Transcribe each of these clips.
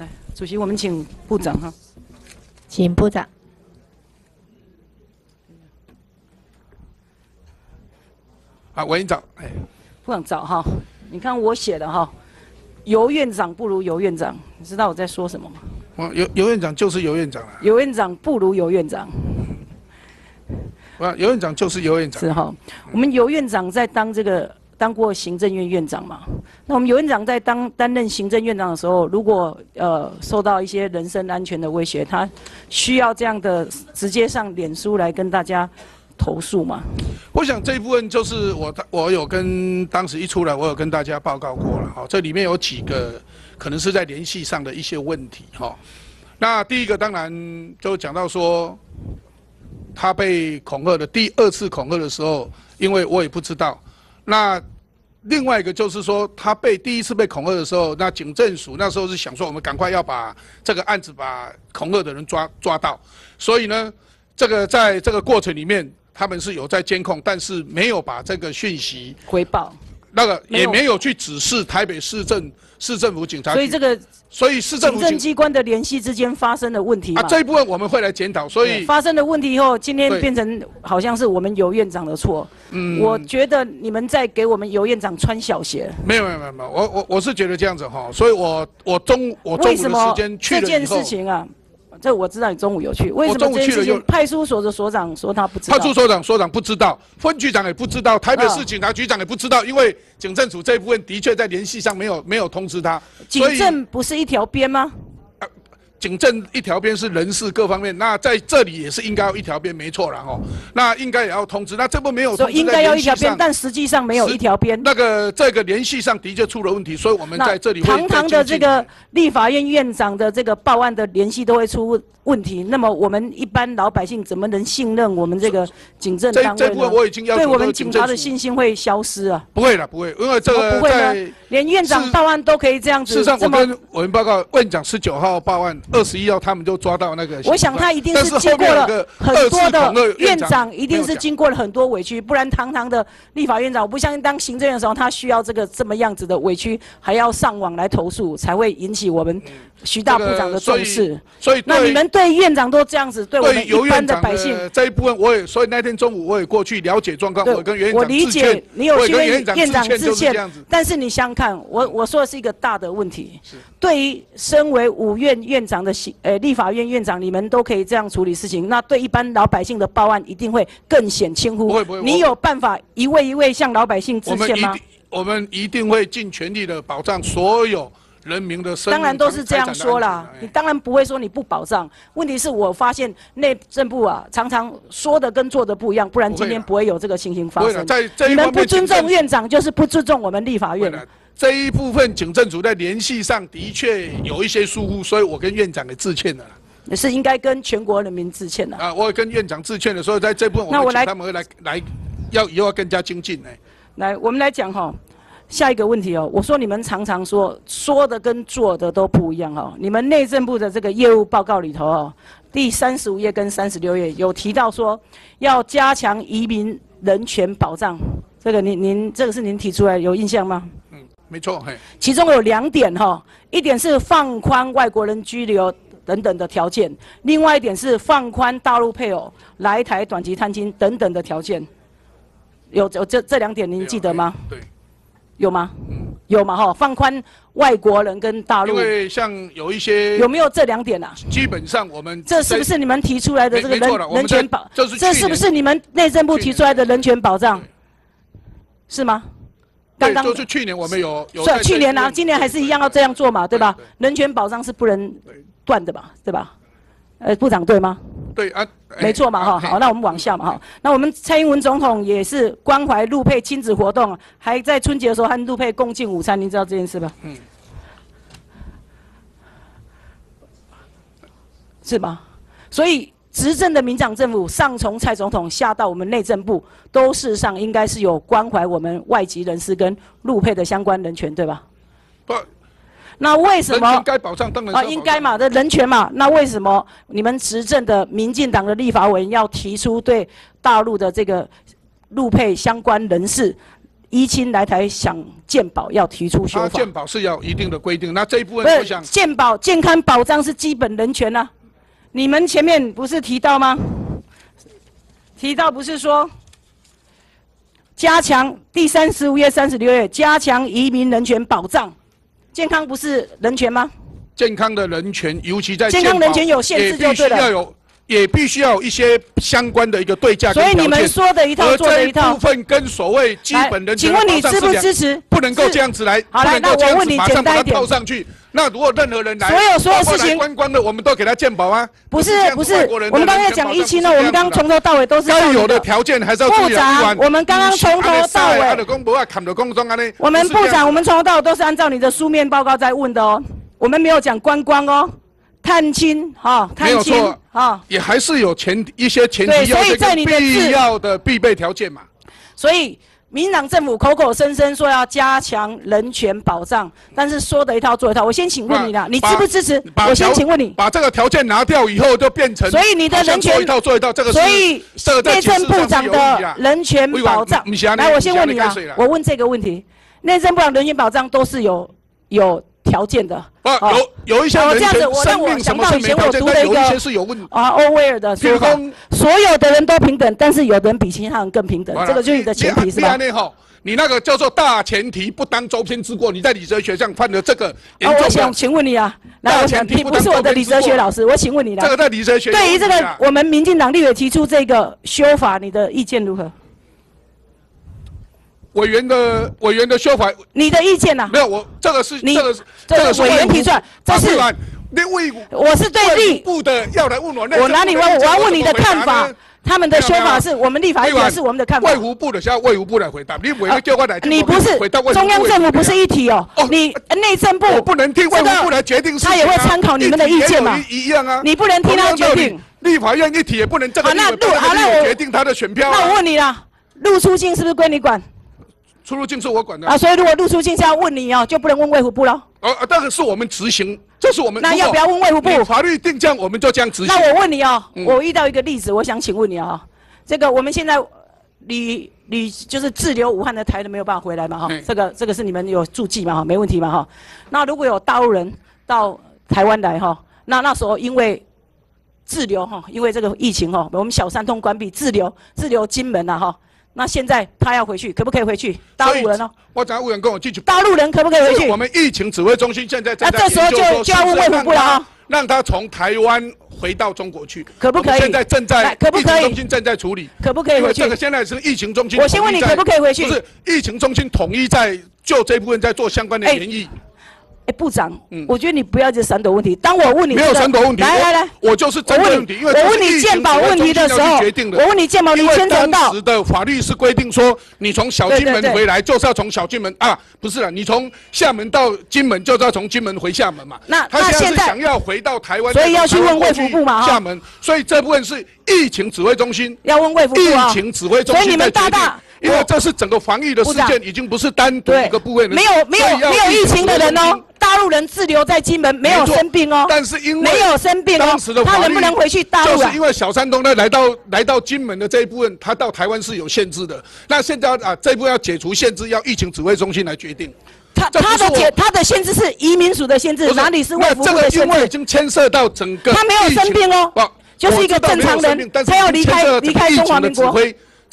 来，主席，我们请部长哈。请部长。啊，委员长，哎，部长早哈。你看我写的哈，尤院长不如尤院长，你知道我在说什么吗？哦，尤尤院长就是尤院长了。尤院长不如尤院长。啊，尤院长就是尤院长。是哈，我们尤院长在当这个当过行政院院长嘛？那我们尤院长在当担任行政院长的时候，如果呃受到一些人身安全的威胁，他需要这样的直接上脸书来跟大家。投诉吗？我想这一部分就是我我有跟当时一出来，我有跟大家报告过了哈。这里面有几个可能是在联系上的一些问题哈。那第一个当然就讲到说，他被恐吓的第二次恐吓的时候，因为我也不知道。那另外一个就是说，他被第一次被恐吓的时候，那警政署那时候是想说，我们赶快要把这个案子把恐吓的人抓抓到。所以呢，这个在这个过程里面。他们是有在监控，但是没有把这个讯息回报，那个也没有去指示台北市政市政府警察所以这个，所以市政府政机关的联系之间发生的问题啊，这一部分我们会来检讨。所以发生的问题以后，今天变成好像是我们尤院长的错。嗯，我觉得你们在给我们尤院长穿小鞋。没有没有没有我我我是觉得这样子哈，所以我我中我中午的时间去了这件事情啊。这我知道你中午有去，为什么这件派出所的所长说他不知道？派出所长所长不知道，分局长也不知道，台北市警察局长也不知道，因为警政署这一部分的确在联系上没有没有通知他。警政不是一条边吗？警政一条边是人事各方面，那在这里也是应该要一条边，没错了哦。那应该也要通知，那这不没有通知应该要一条边，但实际上没有一条边。那个这个联系上的确出了问题，所以我们在这里堂堂的这个立法院院长的这个报案的联系都会出问题，那么我们一般老百姓怎么能信任我们这个警政单位这部分我已经要？对我们警察的信心会消失啊？不会了，不会，因为这个在连院长报案都可以这样子。事实上，我跟我们报告，院长十九号报案。二十一号，他们就抓到那个。我想他一定是经过了很多的院长，一定是经过了很多委屈，不然堂堂的立法院长，我不相信当行政院的时候，他需要这个这么样子的委屈，还要上网来投诉，才会引起我们徐大部长的重视。所以，那你们对院长都这样子，对我们一般的百姓这一部分，我也所以那天中午我也过去了解状况，我跟院长我理解你有去院长致歉，但是你想想看，我我说的是一个大的问题。对于身为五院院长的行呃立法。法院院长，你们都可以这样处理事情，那对一般老百姓的报案一定会更显轻忽。不会不会，你有办法一位一位向老百姓致歉吗？我们一定会尽全力的保障所有人民的生当然都是这样说啦，你当然不会说你不保障。问题是我发现内政部啊，常常说的跟做的不一样，不然今天不会有这个情形发生。在你们不尊重院长，就是不尊重我们立法院。这一部分警政组在联系上的确有一些疏忽，所以我跟院长也致歉了。也是应该跟全国人民致歉的。啊，我跟院长致歉的，所以在这部分，我们他们会来来，要以后要更加精进呢。来，我们来讲哈，下一个问题哦。我说你们常常说说的跟做的都不一样哈。你们内政部的这个业务报告里头哦，第三十五页跟三十六页有提到说要加强移民人权保障。这个您您这个是您提出来有印象吗？嗯，没错，嘿。其中有两点哈，一点是放宽外国人居留等等的条件，另外一点是放宽大陆配偶来台短期探亲等等的条件。有有这这两点您记得吗？对，有吗？嗯，有吗哈？放宽外国人跟大陆。因为像有一些有没有这两点啊？基本上我们这是不是你们提出来的这个人人权保？这是不是你们内政部提出来的人权保障？是吗？刚刚就是去年我们有有。是去年啊，今年还是一样要这样做嘛，对吧？人权保障是不能断的嘛，对吧？呃，部长对吗？对啊，没错嘛哈。好，那我们往下嘛哈。那我们蔡英文总统也是关怀陆配亲子活动，还在春节的时候和陆配共进午餐，您知道这件事吧？嗯。是吗？所以。执政的民党政府，上从蔡总统，下到我们内政部，都事实上应该是有关怀我们外籍人士跟陆配的相关人权，对吧？不，那为什么？应该保障，当然啊，应该嘛，的人权嘛。那为什么你们执政的民进党的立法委员要提出对大陆的这个陆配相关人士？依亲来台想健保要提出修法。他健保是要有一定的规定，那这一部分我想健保健康保障是基本人权呐、啊你们前面不是提到吗？提到不是说加强第三十五页、三十六页加强移民人权保障，健康不是人权吗？健康的人权，尤其在健康人权有限制就对了必须要有，也必须要有一些相关的一个对价跟所以你们说的一套做的一套。部。分跟所谓基本人权请问你支不支持？不能够这样子来，好来不能够这样那我问你简单一点。套上去。那如果任何人来，所有所有事情观光的，我们都给他鉴宝啊？不是不是。我们刚才讲一期呢，我们刚刚从头到尾都是该有的条件还是要注意部长我们刚刚从头到尾。我们部长，我们从头到尾都是按照你的书面报告在问的哦，我们没有讲观光哦，探亲哈，探亲错哈，也还是有前一些前对所以提要件跟在你必要的必备条件嘛。所以民党政府口口声声说要加强人权保障，但是说的一套做一套。我先请问你啦，你支不支持？我先请问你。把这个条件拿掉以后，就变成所以你的人权做一套做一套，这个是所以内政部长的人权保障来，我先问你啊我问这个问题，内政部长人权保障都是有有条件的。不哦有有一些人哦这样子权我让我生命什么想到以前是没条件，我读的一个但有一些是有问题。啊，欧威尔的说法所有的人都平等，但是有的人比其他人更平等，这个就是你的前提是吧？你那个叫做大前提不当周边之过，你在理哲学上犯了这个严啊，我想，请问你啊，来，大我想你前提不是我的理哲学老师，我请问你了。这个在理哲学有对于这个我们民进党立委提出这个修法，你的意见如何？委员的委员的修法你的意见呢、没有，我这个是你这个是这个是委员提出来这是法官那卫我是对卫立福部的要来问我，我哪里问？我要问你的看法。他们的说法是我们立法院是我们的看法卫。福部的是要卫福部来回答，你委员叫我来，你不是中央政府不是一，体哦哦，你内政部我不能听卫福部来决定他也会参考你们的意见嘛一样啊。你不能听他决定。立法院一体也不能这个好那立委不能陆好那我决定他的选票那我啊。问你啦，陆出境是不是归你管出入境是我管的啊？所以如果陆出境是要问你哦，就不能问卫福部喽。呃，啊这个是我们执行，这是我们。那要不要问卫福部法律定这样，我们就这样执行。那我问你哦，嗯我遇到一个例子，我想请问你哦，这个我们现在旅旅就是滞留武汉的台的没有办法回来嘛哈嗯，这个这个是你们有注记嘛哈，没问题嘛哈。那如果有大陆人到台湾来哈，那那时候因为滞留哈，因为这个疫情哈，我们小三通关闭滞留滞留金门呐哈，那现在他要回去，可不可以回去？大陆人哦，我讲委员跟我进去。大陆人可不可以回去是我？们疫情指挥中心现在正在那这时候就就要问卫福部了啊让他让他从台湾回到中国去，可不可以现在正在可不可以疫情中心正在处理，可不可以回去这？个现在是疫情中心。我先问你可不可以回去不是疫情中心统一在就这部分在做相关的哎研议，哎，部长嗯，我觉得你不要一直闪躲问题。当我问你没这个有闪躲问题。来来来，我我就是我问你针对问题，，因为我问你鉴保问题的时候，决定的我问你鉴保，你因为牵扯当时的法律是规定说，你从小金门回来就是要从小金门啊，不是了，你从厦门到金门就是要从金门回厦门嘛。那他现在想要回到台湾，所以要去问卫福部嘛哈厦门，所以这部分是疫情指挥中心，要问卫福部疫啊。情指挥中心所以你们大大，因为这是整个防疫的事件，已经不是单独一个部分的事，没有没有没有疫情的人哦大陆人滞留在金门没有生病哦，但是因为没有生病哦当时的，他能不能回去大陆啊就是因？为小山东呢来到来到金门的这一部分，他到台湾是有限制的。那现在啊这一部分要解除限制，要疫情指挥中心来决定。他他的解他的限制是移民署的限制，哪里是卫福部那这个的限制？因为已经牵涉到整个，他没有生病哦就是一个正常人他要离开离开中华民国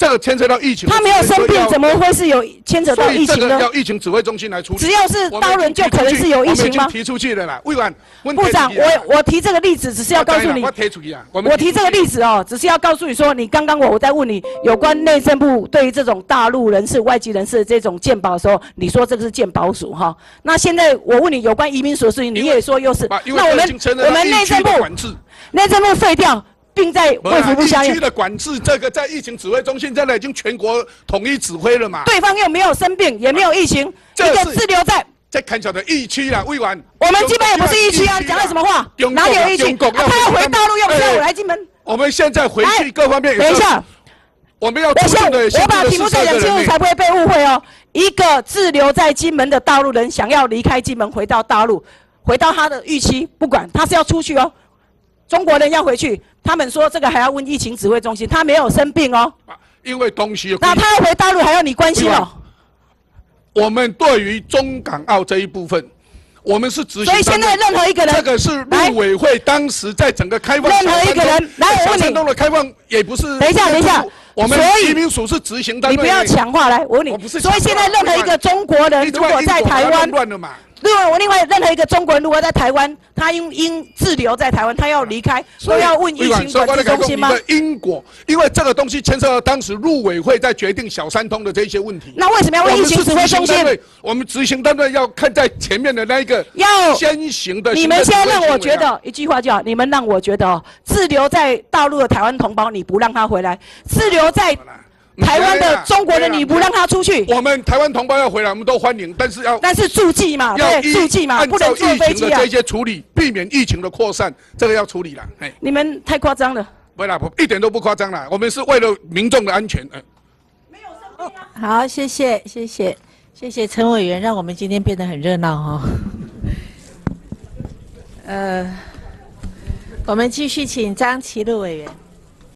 这个牵扯到疫情他，没有生病，怎么会是有牵扯到疫情呢？要疫情指挥中心来处理。只要是我们大陆人就可能是有疫情吗提出去了啦，委员，部长，我我提这个例子只是要告诉你我，提出去啊，我提这个例子哦，只是要告诉你说，你刚刚我我在问你有关内政部对于这种大陆人士、外籍人士的这种鉴保的时候，你说这个是鉴保署哈。那现在我问你有关移民署的事情，你也说又是那我们我们内政部。内政部废掉，并在卫福部下面疫区，的管制，这个在疫情指挥中心现在已经全国统一指挥了嘛？对方又没有生病，也没有疫情，一个这是滞留在。在看小的疫区啦，未完。我们基本也不是疫区啊，你讲的什么话？哪里有疫情？中国啊他要回大陆，又不是要哎我来金门。我们现在回去各方面，等一下，，我们要等一下我把题目再讲清楚，才不会被误会哦。一个滞留在金门的大陆人想要离开金门，回到大陆，回到他的预期，不管他是要出去哦。中国人要回去，他们说这个还要问疫情指挥中心，他没有生病哦。因为东西那他要回大陆还要你关心哦？我们对于中港澳这一部分，我们是执行。所以现在任何一个人，这个是陆委会当时在整个开放任何一个人来我问你东的开放也不是。等一下等一下我们移民署是执行单位。你不要强化来，我问你我。所以现在任何一个中国人你如果在台湾，乱了嘛？另外我另外任何一个中国人如果在台湾，他因因滞留在台湾，他要离开，都要问疫情管制中心吗？的因果，因为这个东西牵涉到当时陆委会在决定小三通的这些问题。那为什么要问疫情指挥中心？我们执行单位要看在前面的那一个要先行的。你们现在让我觉得一句话就好，你们让我觉得哦，滞留在大陆的台湾同胞，你不让他回来；滞留在台湾的中国的，你不让他出去。我们台湾同胞要回来，我们都欢迎，但是要但是驻记嘛，对，驻记嘛，不能坐飞机啊。这些处理，避免疫情的扩散，这个要处理了。哎，你们太夸张了。不啦，一点都不夸张了，我们是为了民众的安全。嗯，没有生病啊。好，谢谢，谢谢，谢谢陈委员，让我们今天变得很热闹哈。呃，我们继续请张其禄委员。